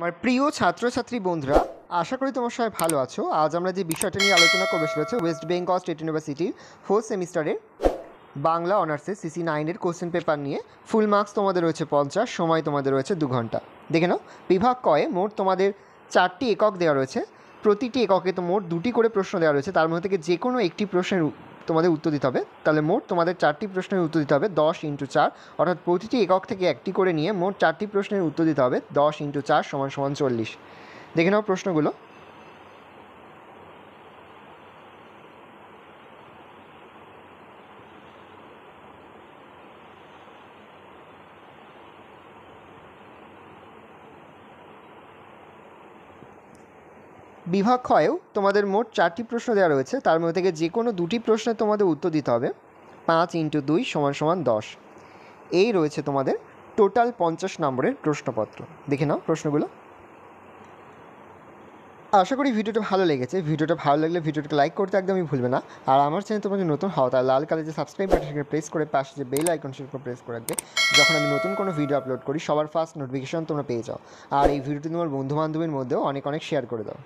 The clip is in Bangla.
আমার প্রিয় ছাত্রছাত্রী বন্ধুরা, আশা করি তোমার সবাই ভালো আছো। আজ আমরা যে বিষয়টা নিয়ে আলোচনা করব সেটা হচ্ছে ওয়েস্ট বেঙ্গল স্টেট ইউনিভার্সিটির ফোর্থ সেমিস্টারের বাংলা অনার্সের সিসি নাইনের কোশ্চেন পেপার নিয়ে। ফুল মার্কস তোমাদের রয়েছে পঞ্চাশ, সময় তোমাদের রয়েছে দু ঘণ্টা। দেখে নাও, বিভাগ কয়ে মোট তোমাদের চারটি একক দেওয়া রয়েছে। প্রতিটি এককে তো মোট দুটি করে প্রশ্ন দেওয়া রয়েছে। তার মধ্যে থেকে যে কোনো একটি প্রশ্নের তোমাদের উত্তর দিতে হবে। তাহলে মোট তোমাদের চারটি প্রশ্নের উত্তর দিতে হবে, দশ ইন্টু চার। অর্থাৎ প্রতিটি একক থেকে একটি করে নিয়ে মোট চারটি প্রশ্নের উত্তর দিতে হবে, দশ ইন্টু চার সমান সমান চল্লিশ। দেখে নাও প্রশ্নগুলো। বিভাগ ক্ষয়েও তোমাদের মোট চারটি প্রশ্ন দেওয়া রয়েছে। তার মধ্যে থেকে যে কোনো দুটি প্রশ্নের তোমাদের উত্তর দিতে হবে। পাঁচ ইন্টু দুই সমান সমান দশ। এই রয়েছে তোমাদের টোটাল পঞ্চাশ নম্বরের প্রশ্নপত্র। দেখে নাও প্রশ্নগুলো। আশা করি ভিডিওটা ভালো লেগেছে। ভিডিওটা ভালো লাগলে ভিডিওটাকে লাইক করতে একদমই ভুলবে না। আর আমার চ্যানেল তোমাকে নতুন হও তার লাল কালে যে সাবস্ক্রাইব বাটন সেখানে প্রেস করে পাশে যে বেল আইকন সেটা প্রেস করে রাখবে। যখন আমি নতুন কোনো ভিডিও আপলোড করি, সবার ফার্স্ট নোটিফিকেশন তোমরা পেয়ে যাও। আর এই ভিডিওটি তোমার বন্ধু বান্ধবীর মধ্যেও অনেক অনেক শেয়ার করে দাও।